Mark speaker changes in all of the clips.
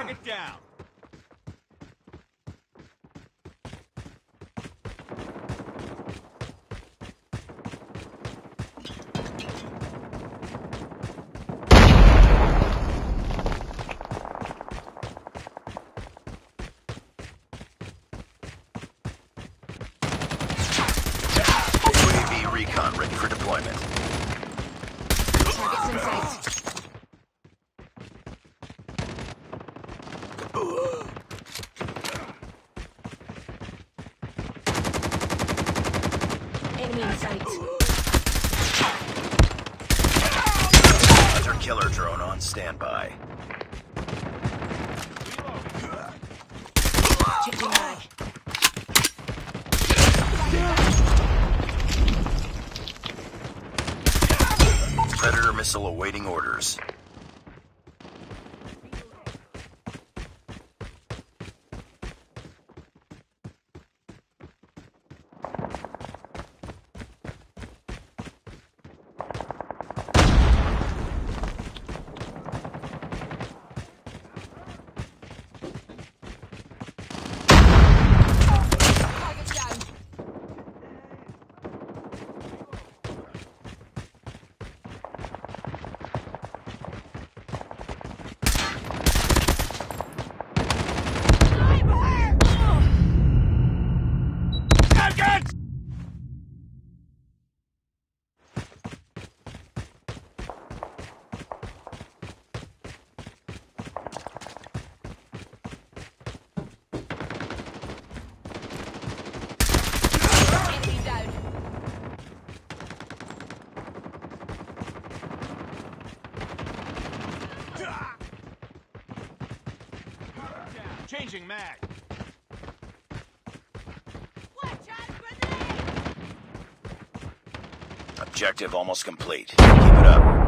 Speaker 1: Target down. Recon
Speaker 2: ready for deployment. Enemy in sight.
Speaker 1: Hunter killer drone on standby.
Speaker 2: Changing mag.
Speaker 1: Predator missile awaiting orders.
Speaker 2: Targets down. Enemy down.
Speaker 3: Changing mag.
Speaker 1: Objective almost complete. Keep it up.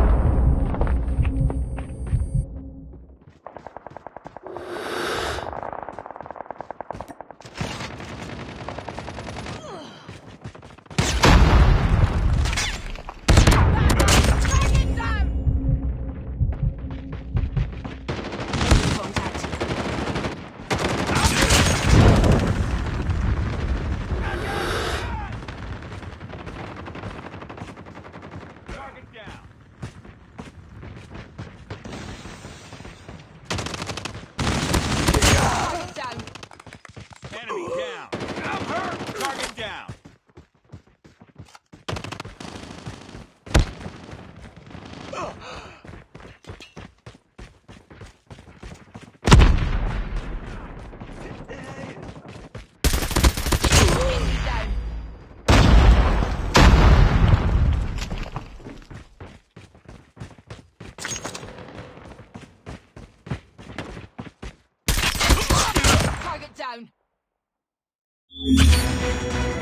Speaker 2: 何?